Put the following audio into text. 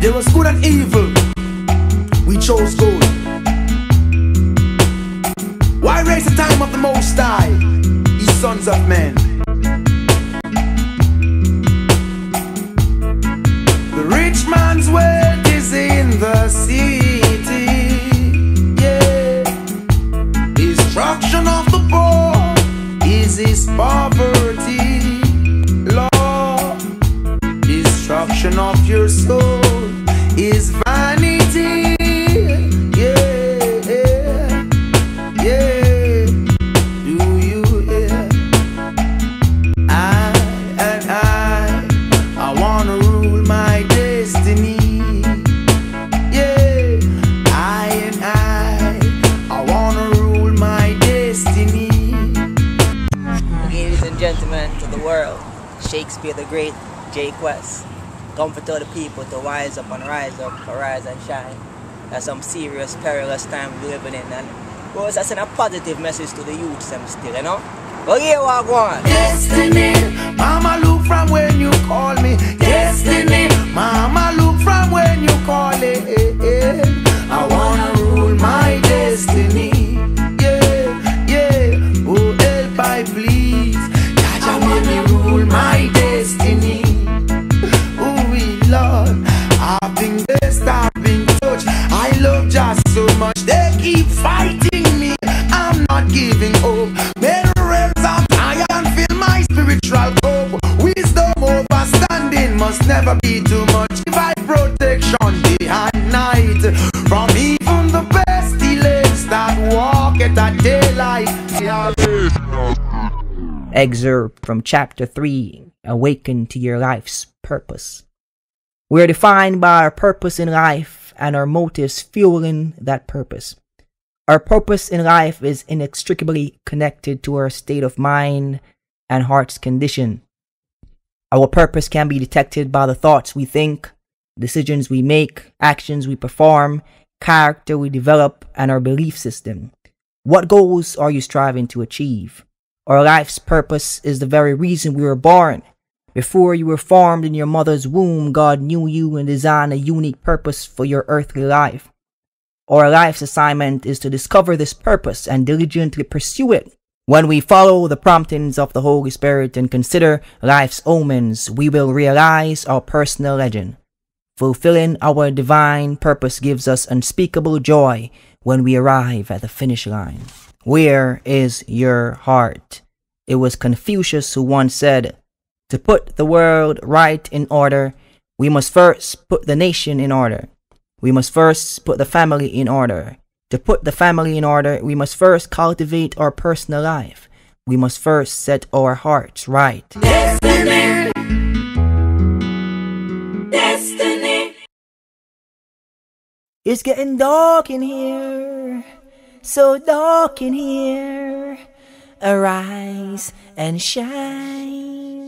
There was good and evil. We chose good. Why raise the time of the Most High, ye sons of men? The rich man's wealth is in the city. Yeah. Destruction of the poor is his poverty. Lord, destruction of your soul is vanity. Yeah, yeah. Do you hear? I and I, I wanna rule my destiny. Yeah, I and I, I wanna rule my destiny. Ladies and gentlemen to the world, Shakespeare the Great, J Quest. Comfort to the people to rise up and rise up, arise and shine. That's some serious, perilous time we're living in, and well, that's a positive message to the youths, them still, you know? But here, what go on? Destiny, Mama, look from when you call me. Destiny, Mama, look from when you call it. I wanna rule my destiny. Yeah, yeah. Oh, help I please. Giving realms of Zion fill my spiritual cup. Wisdom overstanding must never be too much. Protection night from even the that walk at daylight. Excerpt from chapter 3 Awaken to your life's purpose. We are defined by our purpose in life and our motives fueling that purpose. Our purpose in life is inextricably connected to our state of mind and heart's condition. Our purpose can be detected by the thoughts we think, decisions we make, actions we perform, character we develop, and our belief system. What goals are you striving to achieve? Our life's purpose is the very reason we were born. Before you were formed in your mother's womb, God knew you and designed a unique purpose for your earthly life. Our life's assignment is to discover this purpose and diligently pursue it. When we follow the promptings of the Holy Spirit and consider life's omens, we will realize our personal legend. Fulfilling our divine purpose gives us unspeakable joy when we arrive at the finish line. Where is your heart? It was Confucius who once said, To put the world right in order, we must first put the nation in order. We must first put the family in order. To put the family in order, we must first cultivate our personal life. We must first set our hearts right. Destiny. Destiny. It's getting dark in here, so dark in here. Arise and shine.